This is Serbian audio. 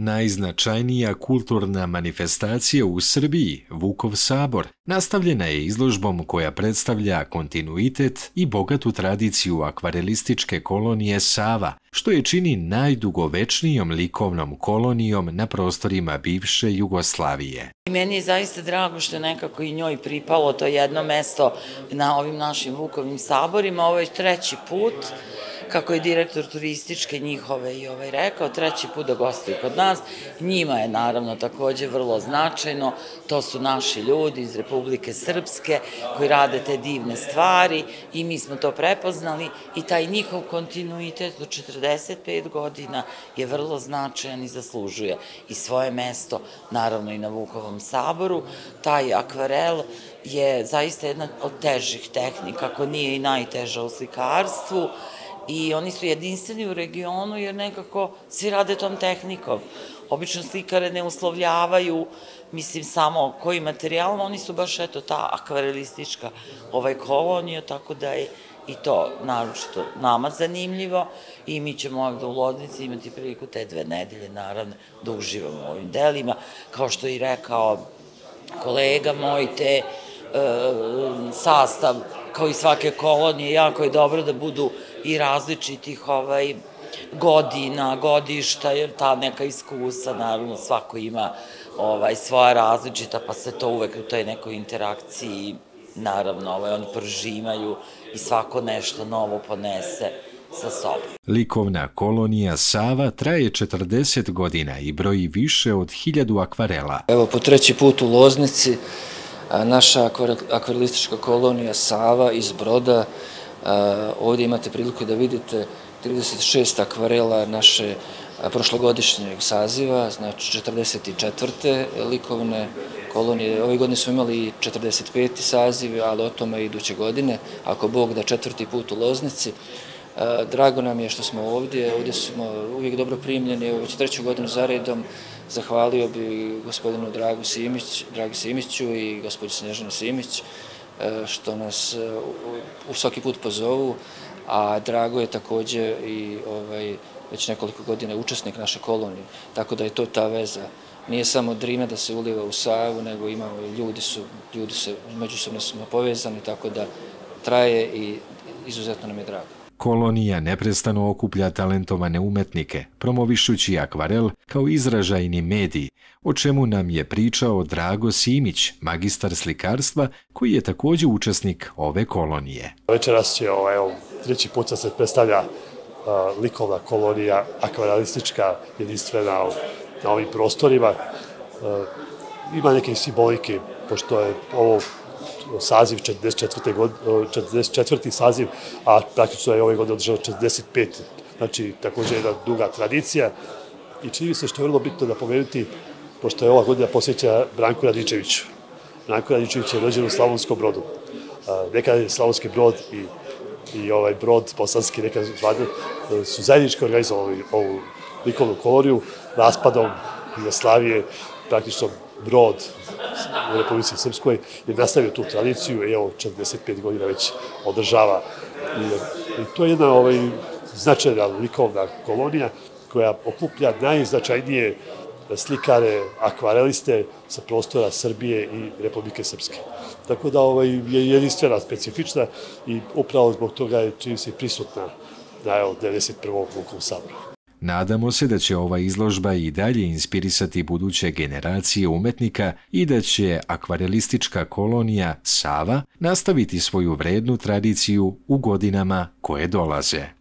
Najznačajnija kulturna manifestacija u Srbiji, Vukov sabor, nastavljena je izložbom koja predstavlja kontinuitet i bogatu tradiciju akvarelističke kolonije Sava, što je čini najdugovečnijom likovnom kolonijom na prostorima bivše Jugoslavije. Meni je zaista drago što je nekako i njoj pripalo to jedno mesto na ovim našim Vukovim saborima. Ovo je treći put kako je direktor turističke njihove i ovaj rekao, treći put da gostuju kod nas. Njima je naravno takođe vrlo značajno, to su naši ljudi iz Republike Srpske koji rade te divne stvari i mi smo to prepoznali i taj njihov kontinuitet do 45 godina je vrlo značajan i zaslužuje i svoje mesto, naravno i na Vukovom saboru. Taj akvarel je zaista jedna od težih tehnika, ako nije i najteža u slikarstvu, i oni su jedinstveni u regionu jer nekako svi rade tom tehnikom. Obično slikare ne uslovljavaju, mislim, samo koji materijal, oni su baš, eto, ta akvarelistička ovaj kolonija, tako da je i to naročito nama zanimljivo i mi ćemo ovde u Lodnici imati priliku te dve nedelje, naravno, da uživamo u ovim delima. Kao što je i rekao kolega moj, te e, sastav, kao i svake kolonije, jako je dobro da budu i različitih ovaj, godina, godišta, jer ta neka iskusa, naravno, svako ima ovaj, svoja različita, pa se to uvek u toj nekoj interakciji, naravno, ovaj, oni prožimaju i svako nešto novo ponese sa sobom. Likovna kolonija Sava traje 40 godina i broji više od hiljadu akvarela. Evo, po treći put u Loznici, naša akvarelistička kolonija Sava iz Broda Ovdje imate priliku da vidite 36 akvarela naše prošlogodišnjeg saziva, znači 44. likovne kolonije. Ove godine smo imali 45. saziv, ali o tome iduće godine, ako Bog da četvrti put u Loznici. Drago nam je što smo ovdje, ovdje smo uvijek dobro primljeni, već treću godinu za redom. Zahvalio bi gospodinu Dragu Simić, Dragi Simiću i gospođu Snježanu Simić što nas e, u svaki put pozovu, a Drago je takođe i ovaj, već nekoliko godina učesnik naše kolonije, tako da je to ta veza. Nije samo Drina da se uliva u Savu, nego imamo ljudi su, ljudi se, međusobno smo povezani, tako da traje i izuzetno nam je drago. Kolonija neprestano okuplja talentovane umetnike, promovišući akvarel kao izražajni medij, o čemu nam je pričao Drago Simić, magistar slikarstva, koji je takođe učesnik ove kolonije. Večeras će, ovaj, treći put se predstavlja uh, likovna kolonija, akvarelistička, jedinstvena na ovim prostorima. Uh, ima neke simbolike, pošto je ovo saziv 44. God, 44. saziv, a praktično je ove godine održao 45. Znači, takođe jedna duga tradicija. I čini se što je vrlo bitno da pomenuti, pošto je ova godina posjeća Branku Radičeviću. Branko Radičević je rođen u Slavonskom brodu. Nekada je Slavonski brod i, i ovaj brod bosanski, nekada zvade, su zajednički organizovali ovu likovnu koloriju, raspadom Jugoslavije, praktično brod u Republici Srpskoj je nastavio tu tradiciju i evo 45 godina već održava. I, i to je jedna ovaj, značajna likovna kolonija koja okuplja najznačajnije slikare, akvareliste sa prostora Srbije i Republike Srpske. Tako da ovaj, je jedinstvena, specifična i upravo zbog toga je čini se prisutna na evo, 91. Vukovom saboru. Nadamo se da će ova izložba i dalje inspirisati buduće generacije umetnika i da će akvarelistička kolonija Sava nastaviti svoju vrednu tradiciju u godinama koje dolaze.